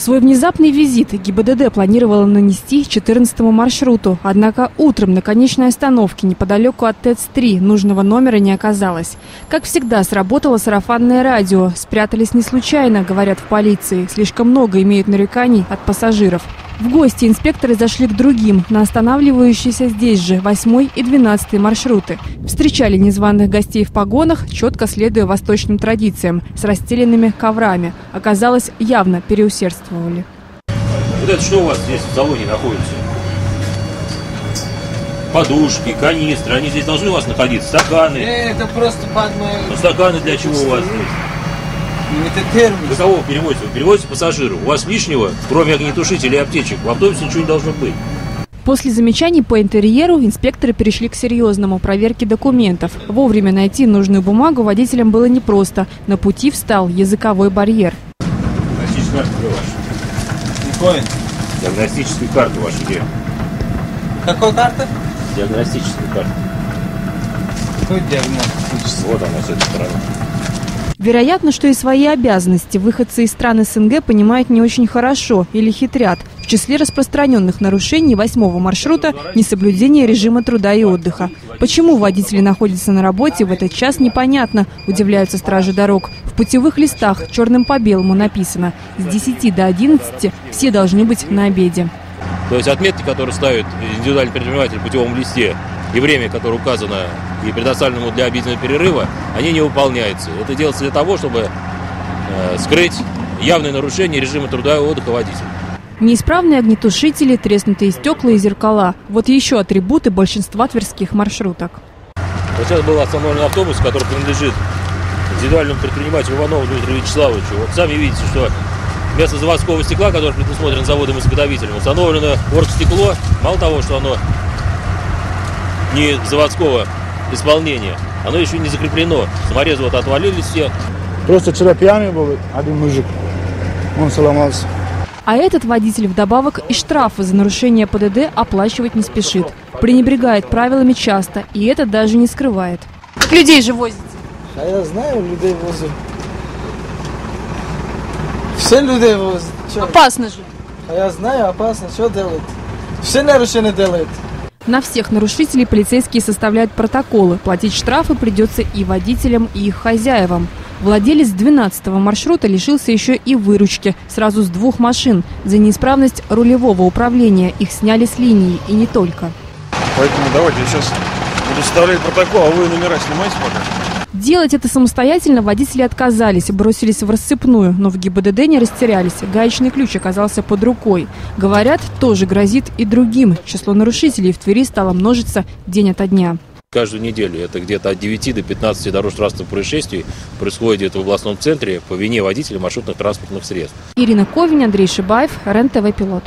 Свой внезапный визит ГИБДД планировала нанести 14 маршруту. Однако утром на конечной остановке неподалеку от ТЭЦ-3 нужного номера не оказалось. Как всегда, сработало сарафанное радио. Спрятались не случайно, говорят в полиции. Слишком много имеют нареканий от пассажиров. В гости инспекторы зашли к другим, на останавливающиеся здесь же 8 и 12 маршруты. Встречали незваных гостей в погонах, четко следуя восточным традициям, с расстеленными коврами. Оказалось, явно переусердствовали. Вот это что у вас здесь в салоне находится? Подушки, канистры, они здесь должны у вас находиться, стаканы. Это просто под мою... Ну, стаканы для чего у вас здесь? Это термос. Вы кого вы перевозите? Вы перевозите пассажира. У вас лишнего, кроме огнетушителей и аптечек, в автобусе ничего не должно быть. После замечаний по интерьеру инспекторы перешли к серьезному проверке документов. Вовремя найти нужную бумагу водителям было непросто. На пути встал языковой барьер. Диагностическая карта ваша. Какой? Диагностическая карта ваша где? Какой карта? Диагностическая карта. Какой диагноз? Вот она с этой стороны. Вероятно, что и свои обязанности выходцы из стран СНГ понимают не очень хорошо или хитрят. В числе распространенных нарушений восьмого маршрута – несоблюдение режима труда и отдыха. Почему водители находятся на работе в этот час, непонятно, удивляются стражи дорог. В путевых листах черным по белому написано – с 10 до 11 все должны быть на обеде. То есть отметки, которые ставит индивидуальный предприниматель в путевом листе, и время, которое указано и предоставлено для обеденного перерыва, они не выполняются. Это делается для того, чтобы э, скрыть явное нарушение режима труда и отдыха водителя. Неисправные огнетушители, треснутые стекла и зеркала – вот еще атрибуты большинства тверских маршруток. Вот сейчас был остановлен автобус, который принадлежит индивидуальному предпринимателю Иванову Дмитрию Вячеславовичу. Вот сами видите, что вместо заводского стекла, которое предусмотрено заводом-изготовителем, установлено оргстекло. Мало того, что оно не заводского исполнения, оно еще не закреплено. Саморезы вот отвалились все. Просто вчера пьяный был один мужик. Он сломался. А этот водитель вдобавок и штрафы за нарушение ПДД оплачивать не спешит. Пренебрегает правилами часто, и это даже не скрывает. Как людей же возите? А я знаю, людей возят. Все людей возят. Опасно же. А я знаю, опасно. Что делать? Все нарушения делают. На всех нарушителей полицейские составляют протоколы. Платить штрафы придется и водителям, и их хозяевам. Владелец 12-го маршрута лишился еще и выручки сразу с двух машин. За неисправность рулевого управления их сняли с линии и не только. Поэтому давайте сейчас составлять протокол, а вы номера снимайте пока. Делать это самостоятельно водители отказались, бросились в рассыпную, но в ГИБДД не растерялись. Гаечный ключ оказался под рукой. Говорят, тоже грозит и другим. Число нарушителей в Твери стало множиться день ото дня. Каждую неделю это где-то от 9 до 15 дорожно-транспортных происшествий происходит в областном центре по вине водителя маршрутных транспортных средств. Ирина Ковень, Андрей Шибаев, РЕН-ТВ «Пилот».